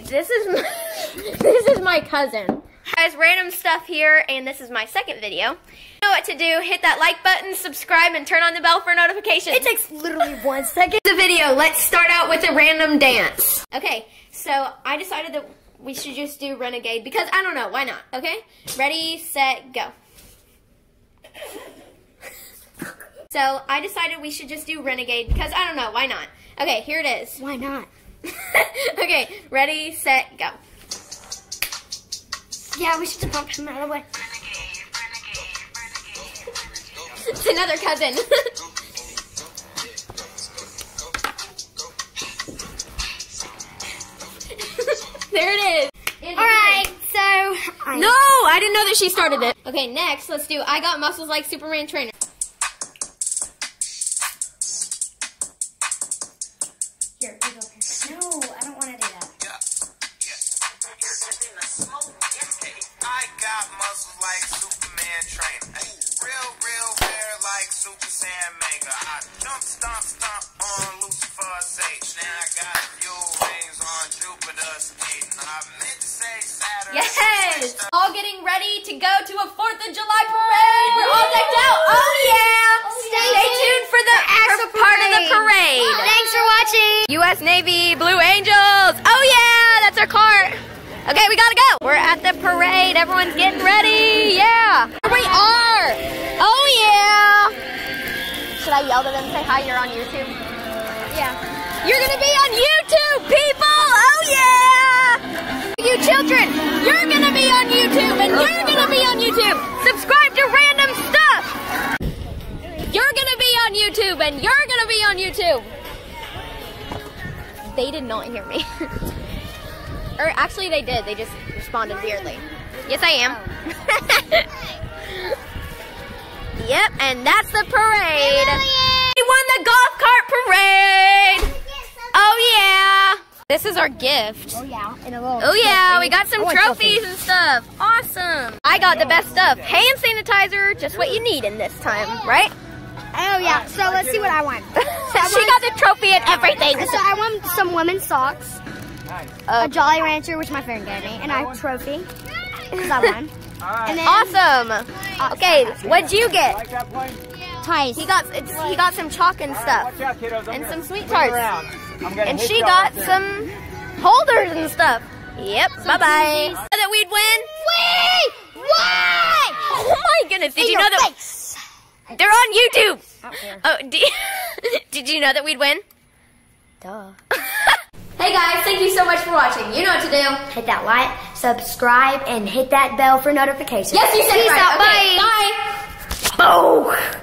Okay, this is my, this is my cousin. Guys, random stuff here, and this is my second video. You know what to do. Hit that like button, subscribe, and turn on the bell for notifications. It takes literally one second. the video. Let's start out with a random dance. Okay, so I decided that we should just do Renegade because I don't know. Why not? Okay? Ready, set, go. so I decided we should just do Renegade because I don't know. Why not? Okay, here it is. Why not? okay, ready, set, go. Yeah, we should just bump him out of the way. It's another cousin. there it is. All right, so I No, I didn't know that she started it. Okay, next, let's do I Got Muscles Like Superman Trainer. Here, you go here. No, I don't want to do that. I got muscles like Superman trainer. Ay, Real, real hair like Super Saiyan manga. I jump, stomp, stomp on Lucifer's stage. Now I got a few wings on Jupiter's stage. I meant to say Saturn. Yes! All getting ready to go to a 4th of July parade. We're all decked out. Oh, yeah. Oh, Stay, tuned for the for part of the parade. Thanks for watching. U.S. Navy Blue Angels. Oh, yeah. That's our cart. Okay, we gotta go. We're at the parade. Everyone's getting ready. Yeah. Here we are. Oh, yeah. Should I yell to them, say hi, you're on YouTube? Yeah. You're gonna be on YouTube, people! Oh yeah! You children, you're gonna be on YouTube and you're gonna be on YouTube! Subscribe to random stuff! You're gonna be on YouTube and you're gonna be on YouTube! They did not hear me. or actually they did, they just responded weirdly. Yes I am. yep, and that's the parade! We won the golf cart parade! Oh yeah! This is our gift. Oh yeah, in a little. Oh yeah, we got some trophies and stuff. Awesome. I got the best stuff. Hand sanitizer, just what you need in this time, right? Oh yeah. So let's see what I want. she the trophy and everything. So I want some women's socks, Uh, a Jolly Rancher, which my friend gave me, and a trophy because I won. And then awesome. Okay, what'd you get? Like that plane? ties. He got it's, he got some chalk and stuff, Watch out, kiddos. And some sweet swing tarts. I'm and she got some holders and stuff. Yep. Bye bye. That we'd win. Wait! Why? Oh my goodness! Did In you know that face. They're on YouTube! Oh, did, did you know that we'd win? Duh. hey guys, thank you so much for watching. You know what to do. Hit that like, subscribe, and hit that bell for notifications. Yes, you said Peace right. Out, okay. Bye. Bye. Oh.